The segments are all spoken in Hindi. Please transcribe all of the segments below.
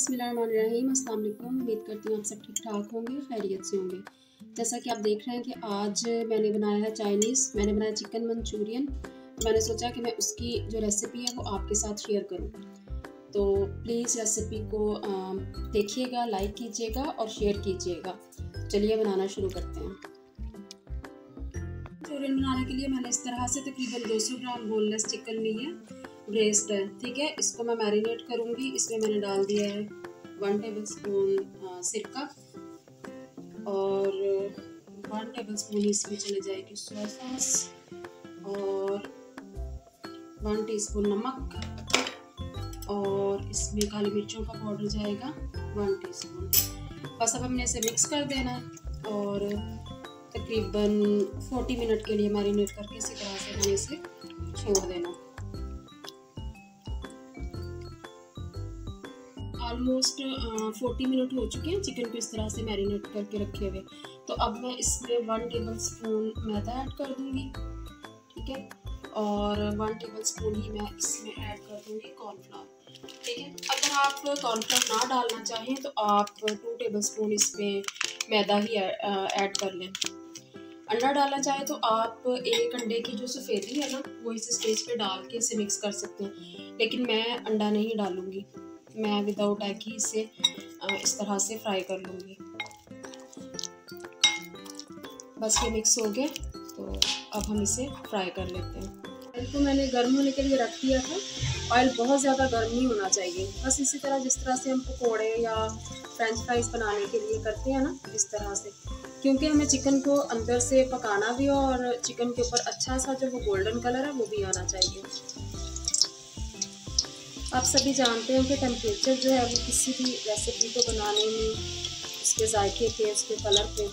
बिस्मिल्लाम उम्मीद करती हूँ आप सब ठीक ठाक होंगे, खैरियत से होंगे। जैसा कि आप देख रहे हैं कि आज मैंने बनाया है चाइनीज़, मैंने बनाया चिकन मंचूरियन। मैंने सोचा कि मैं उसकी जो रेसिपी है वो आपके साथ शेयर करूँ। तो प्लीज़ रेसिपी को देखिएगा, लाइक कीजिएगा और शेयर कीजिएगा। चलिए बनाना शुरू करते हैं। मंचूरियन बनाने के लिए मैंने इस तरह से तकरीबन 200 ग्राम बोनलेस चिकन ली है। ब्रेस्ट है, ठीक है? इसको मैं मैरिनेट करूँगी, इसमें मैंने डाल दिया है वन टेबल स्पून सिरका। और वन टेबल स्पून इसमें चले जाएगी सोया सॉस और वन टीस्पून नमक। और इसमें काली मिर्चों का पाउडर जाएगा वन टीस्पून बस अब हमने इसे मिक्स कर देना है और तकरीबन 40 मिनट के लिए मैरिनेट करके इसी तरह से हमें इसे छोड़ देना ऑलमोस्ट फोर्टी मिनट हो चुके हैं चिकन को इस तरह से मैरिनेट करके रखे हुए। तो अब मैं इसमें वन टेबल स्पून मैदा ऐड कर दूँगी, ठीक है? और वन टेबल स्पून ही मैं इसमें ऐड कर दूँगी कॉर्नफ्लावर ठीक है? अगर आप कॉर्नफ्लावर ना डालना चाहें तो आप टू टेबल स्पून इसमें मैदा ही ऐड कर लें। अंडा डालना चाहे तो आप एक अंडे की जो सफ़ेदी है ना, वो इस स्टेज पे डाल के इसे मिक्स कर सकते हैं। लेकिन मैं अंडा नहीं डालूँगी। मैं विदाउट एग ही इसे इस तरह से फ्राई कर लूँगी। बस ये मिक्स हो गए तो अब हम इसे फ्राई कर लेते हैं। ऑयल को मैंने गर्म होने के लिए रख दिया था। ऑयल बहुत ज़्यादा गर्म नहीं होना चाहिए। बस इसी तरह जिस तरह से हम पकौड़े या फ्रेंच फ्राइज बनाने के लिए करते हैं ना, इस तरह से। क्योंकि हमें चिकन को अंदर से पकाना भी हो और चिकन के ऊपर अच्छा सा जो वो गोल्डन कलर है, वो भी आना चाहिए। आप सभी जानते हैं कि टेम्परेचर जो है वो किसी भी रेसिपी को बनाने में, उसके जायके पे उसके कलर पे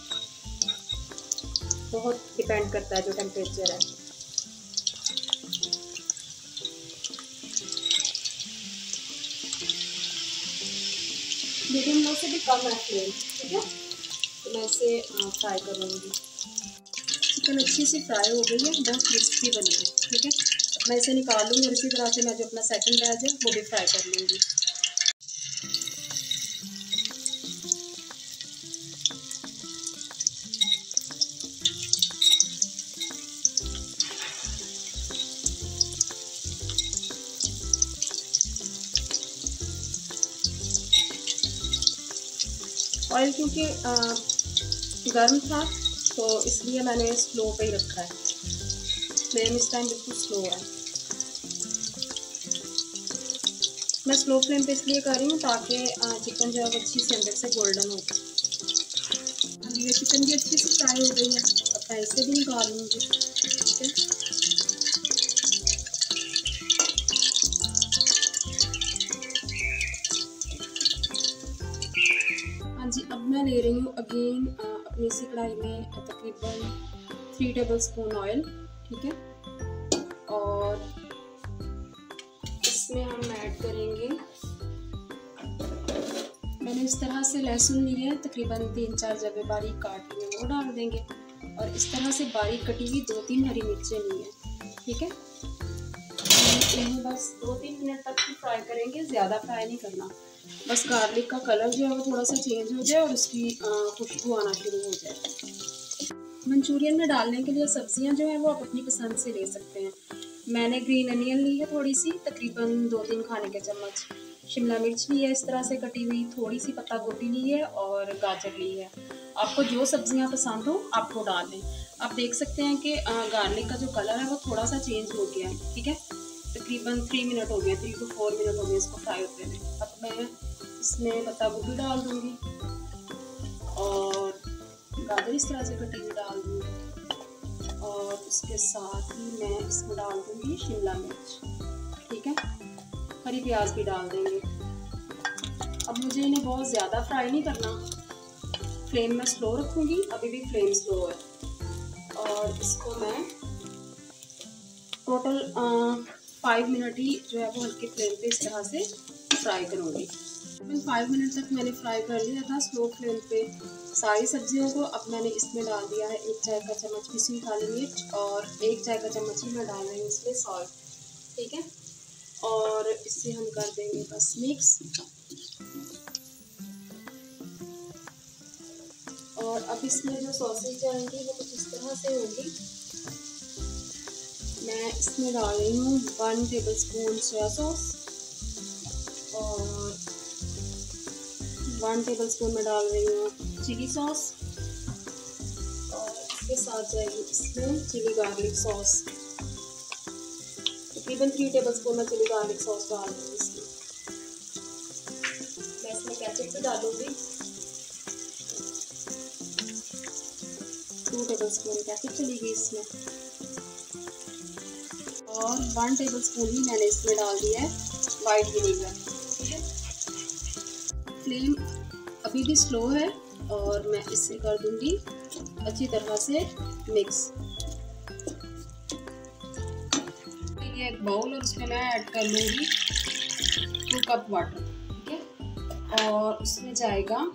बहुत डिपेंड करता है जो टेम्परेचर है। मीडियम लो से भी कम है फ्लेम ठीक है? तो मैं इसे फ्राई करूँगी। चिकन अच्छी सी फ्राई हो गई है, बहुत क्रिस्पी बनी है, ठीक है? मैं इसे निकाल लूँगी और इसी तरह से मैं जो अपना सेकंड बैच है, वो भी फ्राई कर लूँगी। ऑयल क्योंकि गर्म था तो इसलिए मैंने स्लो पे ही रखा है। फ्लेम इस टाइम बिल्कुल स्लो है। मैं स्लो फ्लेम पे इसलिए कर रही हूँ ताकि चिकन जो है अच्छी से अंदर से गोल्डन हो हाँ ये चिकन भी अच्छी से फ्राई हो गई है। अब मैं इसे भी निकाल लूँगी। ठीक है? हाँ जी, अब मैं ले रही हूँ अगेन अपनी सी कढ़ाई में तकरीबन थ्री टेबल स्पून ऑयल ठीक है? और इसमें करेंगे। मैंने इस तरह से लहसुन लिए हैं, तकरीबन तीन चार जगह बारीक काट लिए वो डाल देंगे। और इस तरह से बारीक कटी हुई दो तीन हरी मिर्चें ली हैं, ठीक है? इन्हें बस दो तीन मिनट तक ही फ्राई करेंगे, ज़्यादा फ्राई नहीं करना। बस गार्लिक का कलर जो है वो थोड़ा सा चेंज हो जाए और उसकी खुशबू आना शुरू हो जाए। मंचूरियन में डालने के लिए सब्ज़ियाँ जो है वो आप अपनी पसंद से ले सकते हैं। मैंने ग्रीन अनियन ली है थोड़ी सी तकरीबन दो तीन खाने के चम्मच। शिमला मिर्च ली है इस तरह से कटी हुई थोड़ी सी पत्ता गोभी ली है और गाजर ली है। आपको जो सब्ज़ियाँ पसंद हो, आप वो डाल दें। आप देख सकते हैं कि गार्लिक का जो कलर है वो थोड़ा सा चेंज हो गया है, ठीक है? तकरीबन थ्री मिनट हो गए थ्री टू फोर मिनट हो गए इसको फ्राई होते हैं अब मैं इसमें पत्ता गोभी डाल दूँगी और गाजर इस तरह से कटी हुई डाल दूँगी। और उसके साथ ही मैं इसमें डाल दूँगी शिमला मिर्च। ठीक है? हरी प्याज भी डाल देंगे। अब मुझे इन्हें बहुत ज़्यादा फ्राई नहीं करना। फ्लेम में स्लो रखूँगी, अभी भी फ्लेम स्लो है। और इसको मैं टोटल फाइव मिनट ही जो है वो हल्के फ्लेम पे इस तरह से फ्राई करूँगी। मैंने फाइव मिनट तक मैंने फ्राई कर लिया था स्लो फ्लेम पे। सारी सब्जियों को अब मैंने इसमें डाल दिया है। एक चाय का चम्मच पिसी काली मिर्च और एक चाय का चम्मच ही मैं डाल रही हूँ इसमें सॉल्ट ठीक है? और इससे हम कर देंगे बस मिक्स और अब इसमें जो सॉसेज जाएँगी वो कुछ इस तरह से होगी। मैं इसमें डाल रही हूँ one tablespoon soya sauce और वन टेबल स्पून में डाल रही हूँ चिली सॉस और इसके साथ जाएगी इसमें चिली गार्लिक सॉस तकरीबन थ्री टेबल स्पून में चिली गार्लिक सॉस डाल रही हूँ इसमें। मैं इसमें कैचअप से डालूँगी। टू टेबल स्पून कैचअप चली गई इसमें। और वन टेबल स्पून ही मैंने इसमें डाल दिया है वाइट विनेगर फ्लेम अभी भी स्लो है और मैं इसे कर दूँगी अच्छी तरह से मिक्स ये एक बाउल और उसमें मैं ऐड कर लूँगी टू कप वाटर ठीक है? और उसमें जाएगा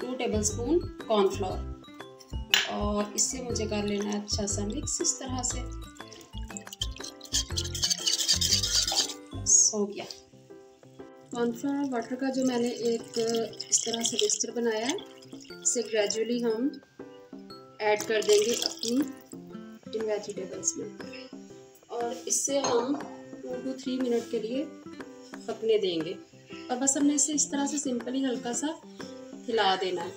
टू टेबल स्पून कॉर्नफ्लोर और इससे मुझे कर लेना है अच्छा सा मिक्स इस तरह से। हो गया कॉर्नफ्लावर वाटर का जो मैंने एक, इस तरह से मिक्सचर बनाया है इसे ग्रेजुअली हम ऐड कर देंगे अपनी इन वेजिटेबल्स में। और इससे हम टू टू थ्री मिनट के लिए पकने देंगे। और बस हमने इसे इस तरह से सिंपली हल्का सा हिला देना है।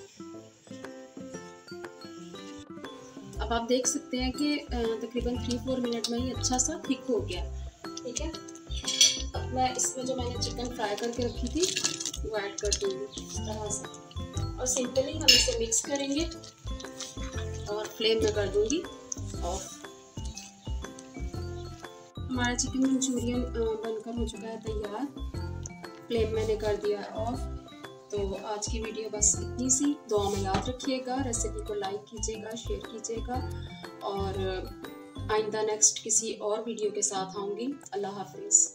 अब आप देख सकते हैं कि तकरीबन थ्री फोर मिनट में ही अच्छा सा थिक हो गया। ठीक है? मैं इसमें जो मैंने चिकन फ्राई करके रखी थी, वो ऐड कर दूँगी इस तरह से। और सिंपली हम इसे मिक्स करेंगे और फ्लेम में कर दूँगी ऑफ़ हमारा चिकन मंचूरियन बनकर हो चुका है तैयार। फ्लेम मैंने कर दिया है ऑफ़ तो आज की वीडियो बस इतनी सी। दुआ में याद रखिएगा रेसिपी को लाइक कीजिएगा शेयर कीजिएगा। और आइंदा नेक्स्ट किसी और वीडियो के साथ आऊँगी। अल्लाह हाफिज़।